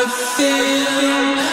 a feeling.